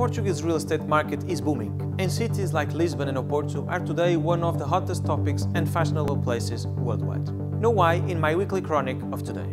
Portuguese real estate market is booming, and cities like Lisbon and Oporto are today one of the hottest topics and fashionable places worldwide. Know why in my weekly chronic of today.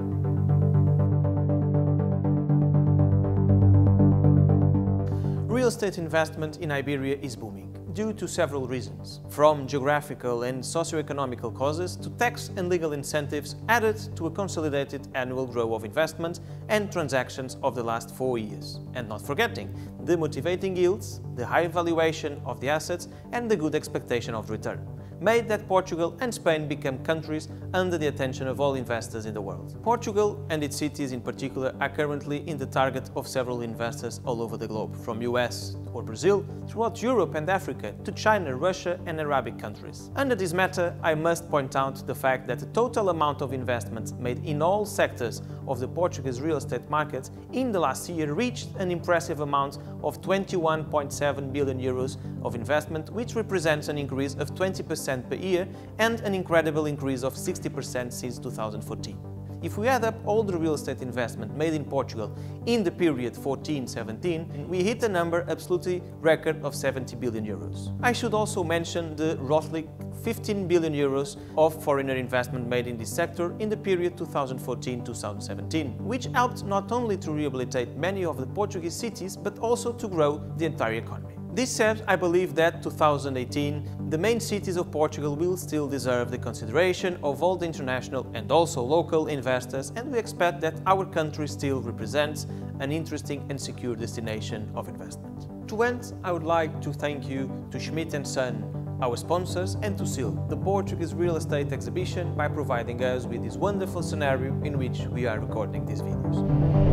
Real estate investment in Iberia is booming due to several reasons, from geographical and socio-economical causes to tax and legal incentives added to a consolidated annual growth of investment and transactions of the last four years. And not forgetting the motivating yields, the high valuation of the assets and the good expectation of return made that Portugal and Spain become countries under the attention of all investors in the world. Portugal and its cities in particular are currently in the target of several investors all over the globe, from US or Brazil, throughout Europe and Africa, to China, Russia and Arabic countries. Under this matter, I must point out the fact that the total amount of investments made in all sectors of the Portuguese real estate market in the last year reached an impressive amount of 21.7 billion euros of investment, which represents an increase of 20% per year and an incredible increase of 60% since 2014. If we add up all the real estate investment made in Portugal in the period 14-17, we hit a number absolutely record of 70 billion euros. I should also mention the roughly 15 billion euros of foreigner investment made in this sector in the period 2014-2017, which helped not only to rehabilitate many of the Portuguese cities, but also to grow the entire economy. This said, I believe that 2018, the main cities of Portugal will still deserve the consideration of all the international and also local investors and we expect that our country still represents an interesting and secure destination of investment. To end, I would like to thank you to Schmitt & Sohn, our sponsors, and to SIL, the Portuguese real estate exhibition, by providing us with this wonderful scenario in which we are recording these videos.